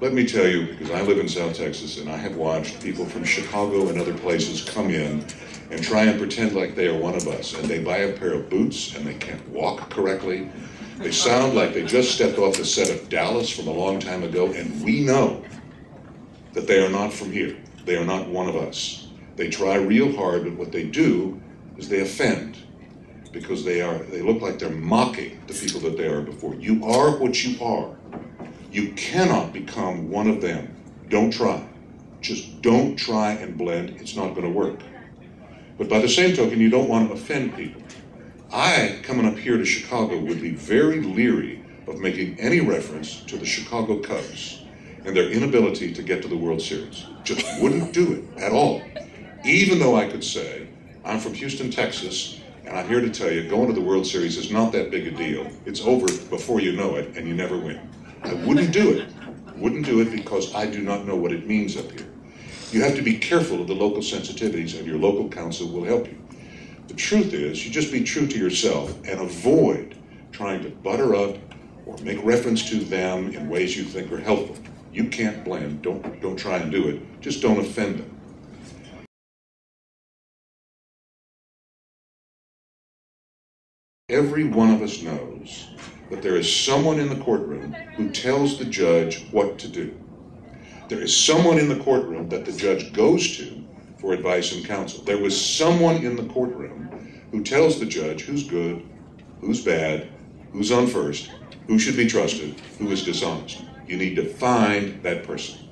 let me tell you, because I live in South Texas and I have watched people from Chicago and other places come in and try and pretend like they are one of us. And they buy a pair of boots and they can't walk correctly. They sound like they just stepped off the set of Dallas from a long time ago. And we know that they are not from here. They are not one of us. They try real hard, but what they do is they offend because they are they look like they're mocking the people that they are before. You are what you are. You cannot become one of them. Don't try. Just don't try and blend. It's not going to work. But by the same token, you don't want to offend people. I, coming up here to Chicago, would be very leery of making any reference to the Chicago Cubs and their inability to get to the World Series. Just wouldn't do it at all. Even though I could say, I'm from Houston, Texas, and I'm here to tell you, going to the World Series is not that big a deal. It's over before you know it, and you never win. I wouldn't do it. Wouldn't do it because I do not know what it means up here. You have to be careful of the local sensitivities, and your local counsel will help you. The truth is, you just be true to yourself and avoid trying to butter up or make reference to them in ways you think are helpful. You can't blend. Don't don't try and do it. Just don't offend them. Every one of us knows that there is someone in the courtroom who tells the judge what to do. There is someone in the courtroom that the judge goes to for advice and counsel. There was someone in the courtroom who tells the judge who's good, who's bad, who's on first, who should be trusted, who is dishonest. You need to find that person.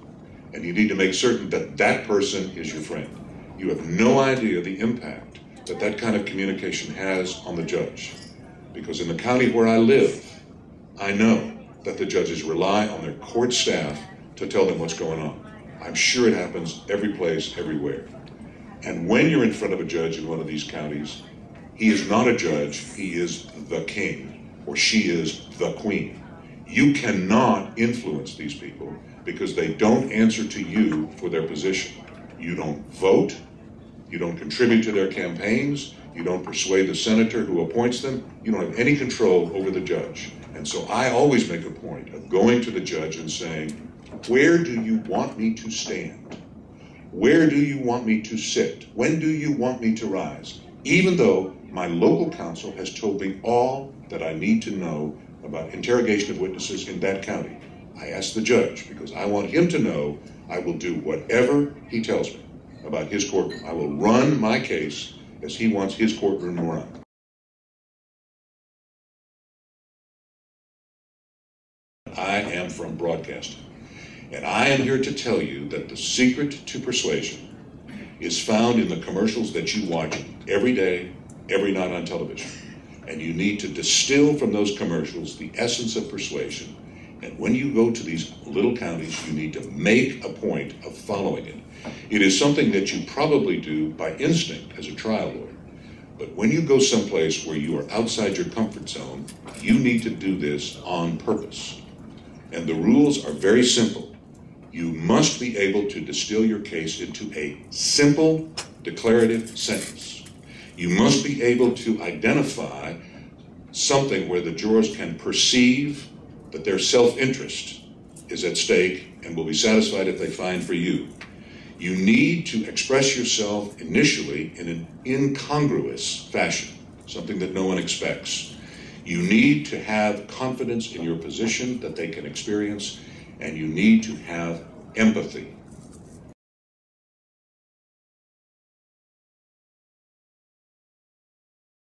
And you need to make certain that that person is your friend. You have no idea the impact that that kind of communication has on the judge. Because in the county where I live, I know that the judges rely on their court staff to tell them what's going on. I'm sure it happens every place, everywhere. And when you're in front of a judge in one of these counties, he is not a judge, he is the king, or she is the queen. You cannot influence these people because they don't answer to you for their position. You don't vote, you don't contribute to their campaigns, you don't persuade the senator who appoints them, you don't have any control over the judge. And so I always make a point of going to the judge and saying, Where do you want me to stand? Where do you want me to sit? When do you want me to rise? Even though my local counsel has told me all that I need to know about interrogation of witnesses in that county. I ask the judge because I want him to know I will do whatever he tells me about his courtroom. I will run my case as he wants his courtroom to run. I am from broadcasting. And I am here to tell you that the secret to persuasion is found in the commercials that you watch every day, every night on television. And you need to distill from those commercials the essence of persuasion. And when you go to these little counties, you need to make a point of following it. It is something that you probably do by instinct as a trial lawyer. But when you go someplace where you are outside your comfort zone, you need to do this on purpose. And the rules are very simple. You must be able to distill your case into a simple declarative sentence. You must be able to identify something where the jurors can perceive that their self interest is at stake and will be satisfied if they find for you. You need to express yourself initially in an incongruous fashion, something that no one expects. You need to have confidence in your position that they can experience, and you need to have empathy